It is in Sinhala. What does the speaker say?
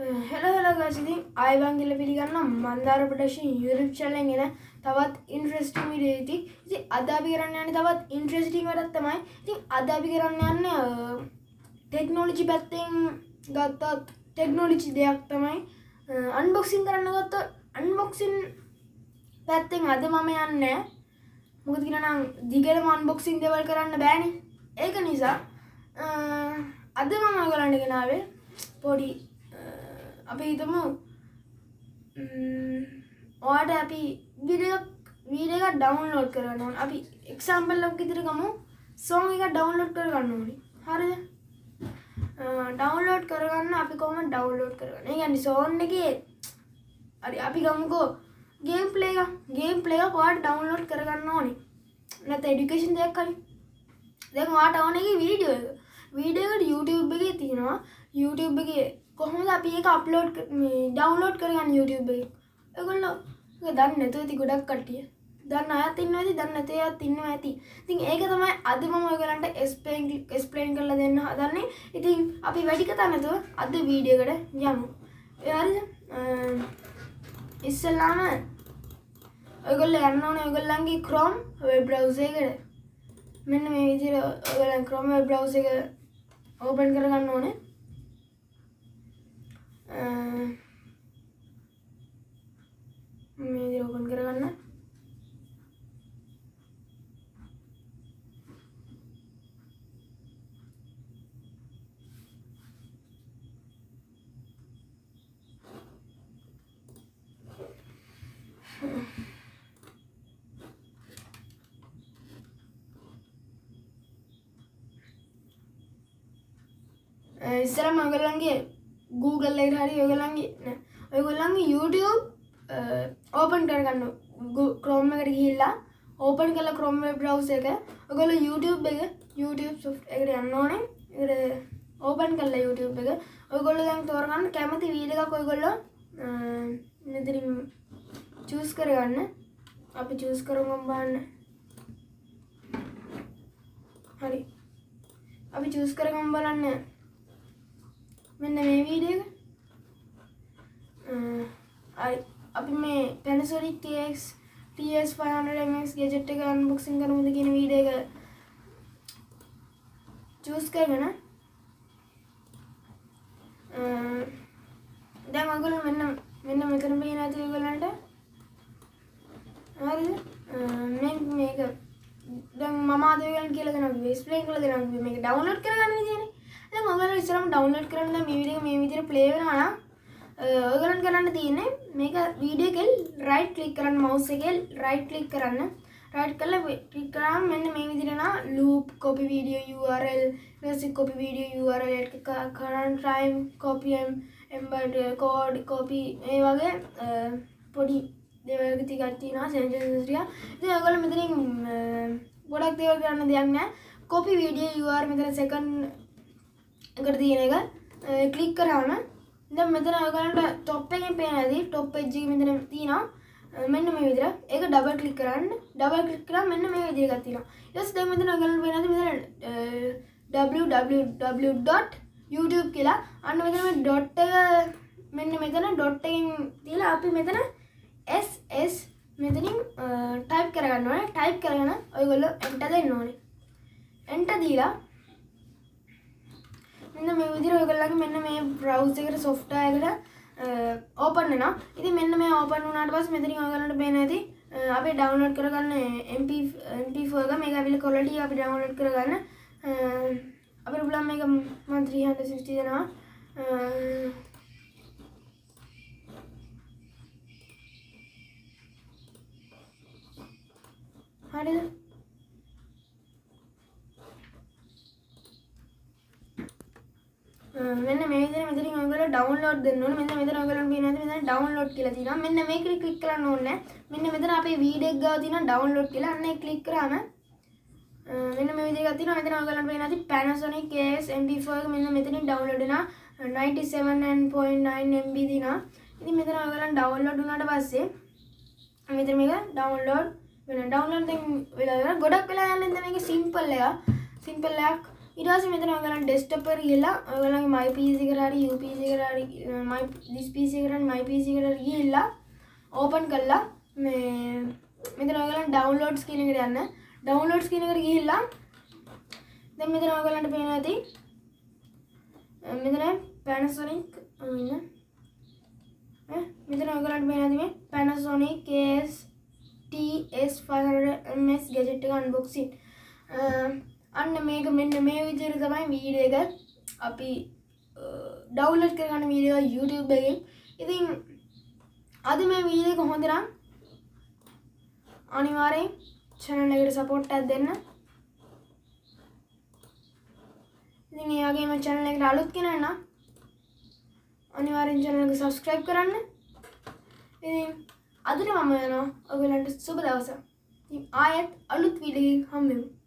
හෙලහෙල ගසිති අයිවංගිල පිළිගන්න මන්දාර ප්‍රඩක්ෂන් යුරප් චලගෙන තවත් ඉන්ට්‍රස්ටිං විඩේති ඉති අදාපි කරන්න යන්න තවත් ඉන්ට්‍රස්ටිං වැඩත් තමයි ඉතින් අදාපි කරන්න යන්න ටෙක්නෝලජි පැත්තෙන් ගත්තත් ටෙක්නෝලජි දෙයක් තමයි අන්බොක්සින් කරන්න ගත්ත අන්බොක්සින් පැත්තෙන් අද මම යන්න මොකද කියනම් දිගට මන්බොක්සින් දෙවල් කරන්න බෑනි ඒක නිසා අද මම කරන්න ගෙනාවේ පොඩි අපි හිතමු ඕට අපි විඩක් වීඩක ඩවන්ලෝඩ් කරන්න අපි එක්සම්පල්ලක් ඉදිරිකමු සෝන් එක ඩවන්ලෝඩ් කරගන්න ඕනි. හරිද? ඩවන්ලෝඩ් කරගන්න අපි කොම ඩවන්ලෝඩ් කරගන්න? ගැනි සෝන් එක අරි අපි ගමුකෝ. ගේම් පලේ ගේම් පලේ පාට ඩවන්ලෝඩ් කරගන්න ඕනි. නැත එඩිකේෂන් දෙයක් කරි දැ වාට ඕන එක වීඩියෝ එක. වීඩියකට YouTube එක තියෙනවා. YouTube එක කොහොමද අපි එක අප්ලෝඩ් ඩවන්ලෝඩ් කරගන්න YouTube එක? එකොල්ලො දන්න නැතුව ඇති ගොඩක් කටිය දන්න අයත් ඉන්න ඇති දන්න ඇතයත් ඉන්න ඇති. ඉතින් ඒක තමයි අද මම ඔයගලන්ට ස්පේන් ස්පලේන් කරලා දෙන්න හදන්නේ. ඉතින් අපි වැඩි කතා නැතුව අද වීඩියකට යමු. එහරි ඉස්සල්ලාම ඔයගොල්ල යන්න ඕන ඔයගොල්ලන්ගේ ක්‍රෝම් වෙබ් බ්‍රව්සයකට මෙන්න මේ විදිර ඔයගලන් ක්‍රෝම වෙබ් බ්‍රව්ස එක ඕපන් කරගන්න ඕනේ මේ ඕපන් කරගන්න ඉස්සර මගලන්ගේ Google එකට හරි ඔයගලන්ගේ ඔයගොල්ලන්ගේ YouTube ඕපන් කරගන්න. ක්‍රෝම් එකට ගිහිල්ලා ඕපන් කළ ක්‍රෝම් බ්‍රව් එක ඔගොල YouTube එක YouTube සොෆ් එකට යන්න ඕනේ. එකට ඕපන් කල්ල YouTube එක ඔයගොල්ල දැන් තෝරගන්න කැමති වීඩ එකක් ඔයගොල්ල මෙතරින් චස් කරගන්න. අපි චස් කරගම් බන්න හරි. අපි චස් කරගම් බලන්න. මෙන්න මේ වීඩිය අපි මේ ටක් ටස් පහමක් ගෙජෙට් එක අන්බොක්සින් කරමුද කියෙන වීඩ එක චස් කරගෙන. දැන් ඔගල මෙන්න මෙන්න මෙතන මේ නැති ගලන්ට හරි මේක. දැන් මම ආදයගල් කියලගෙන වෙස්පලේ කල දෙන මේක ඩවන්ලෝඩ් කරගන්න තියෙන දැන් ඔයගොල්ලෝ ඉස්සරහම ඩවුන්ලෝඩ් කරන්න මේ වීඩියෝ එක මේ විදිහට ප්ලේ වෙනවා නම් ඔයගොල්ලන් කරන්න තියෙන්නේ මේක වීඩියෝ එකෙන් රයිට් ක්ලික් කරන්න මවුස් එකෙන් රයිට් ක්ලික් කරන්න රයිට් කරලා ක්ලික් කරාම මෙන්න මේ විදිහට නා ලූප් කොපි වීඩියෝ URL ඊට කොපි වීඩියෝ URL එක current time copy embed code copy මේ වගේ පොඩි දේවල් ටිකක් තියෙනවා සෙන්සර්ස් ටික. ඉතින් ඔයගොල්ලෝ මෙතනින් ගොඩක් දේවල් කරන්න දෙයක් නැහැ. කොපි වීඩියෝ URL මෙතන සෙකන්ඩ් එකට තියෙන එක. කලික් කරාම ද මෙතන ඔයගලන්ට ටොප් එකෙන් පේන ඇති ටොප් එජ් එක මෙතන තියෙනවා. මෙන්න මේ විදිහට. ඒක ඩබල් ක්ලික් කරන්න. ඩබල් ක්ලික් කරාම මෙන්න මේ විදිහට එකක් තියෙනවා. ඊට පස්සේ දැන් මෙතන ඔයගලන්ට පේන ඇති මෙතන www.youtube කියලා. අන්න මෙතන මේ ඩොට් එක මෙන්න මෙතන ඩොට් එකෙන් තියලා අපි මෙතන ss මෙතනින් ටයිප් කරගන්න ඕනේ. ටයිප් කරගෙන ඔයගොල්ලෝ එන්ටර් දෙන්න ඕනේ. එන්ටර් දීලා මෙන්න මේ විදිහට ඔයගොල්ලන්ගේ මෙන්න මේ බ්‍රවුසර් එකට software එකට ඕපන් වෙනවා. ඉතින් මෙන්න මේ ඕපන් වුණාට පස්සේ මෙතනින් ඔයගොල්ලන්ට පේන ඇති අපි ඩවුන්ලෝඩ් කරගන්න MP MP4 එක මේක ඇවිල්ලා quality අපි ඩවුන්ලෝඩ් කරගන්න. අපිට පුළුවන් මේක මම 360 දෙනවා. හරිද? මෙන්න මේ විදිහට මෙතනින් ඔයගොල්ලෝ ඩවුන්ලෝඩ් දෙන්න ඕනේ. මෙන්න මෙතන ඔයගොල්ලන්ට පේනවා මෙතන ඩවුන්ලෝඩ් කියලා තියෙනවා. මෙන්න මේක ක්ලික් කරන්න ඕනේ. මෙන්න මෙතන අපේ වීඩියෝ එක ගාව තියෙනවා ඩවුන්ලෝඩ් කියලා. අන්න ඒක ක්ලික් කරාම මෙන්න මේ විදිහට තියෙනවා. මෙතන ඔයගොල්ලන්ට පේනවා තියෙන්නේ Panasonic AS MP4 එක මෙන්න මෙතනින් ඩවුන්ලෝඩ් වෙනවා. 97.9 MB දිනා. ඉතින් මෙතන ඔයගොල්ලන් ඩවුන්ලෝඩ් වුණාට පස්සේ මෙතන මේක ඩවුන්ලෝඩ් වෙන ඩවුන්ලෝඩ් දැන් වෙලා ඉවරයි. ගොඩක් වෙලා යන්නේ මේක සිම්පල් එකක්. සිම්පල් එකක් ඉරස මෙතන ඔගලන් ඩෙස්ටපර් කියලා ඔගලගේ මයි පිසි කරරි යුපිසි කරරි මයි දිස්පිසි කරන්න මයි පිසි කර ගිල්ලා ඕපන් කල්ලා මේ මෙතන ඔගලන් ඩවන්ලෝඩ්ස් කියනකට යන්න. ඩවන්ලෝඩ්ස් කියනකට ගිහිල්ලා දැ මෙතන ඔගලන්ට පේන ඇති මෙතන පැනසොනික් ඉන්න. මෙතන ඔගලන්ට පේන ඇතිම පැනසොනික් කේස් TS500ms ගැජෙට් එක අන්බොක්සින් අන්න මේක මෙන්න මේ විදිර තමයි වීඩිය එක. අපි ඩව්ලට් කරගන්න වීඩියෝ YouTube එකෙන්. ඉතින් අද මේ වීඩිය කොහොඳනම් අනිවාරයෙන් චැනල් එකට සපෝට් ඇත් දෙන්න. ඉතින් එයාගේම චැනල් එකට අලුත් කෙනන්න අනිවාරෙන් චැනලක සබස්ක්‍රයිබ් කරන්න. ඉතින් අදට මම යනවා. ඔගලන්ට සුබ දවස ආයත් අලුත් වීඩකින් හම්බෙමු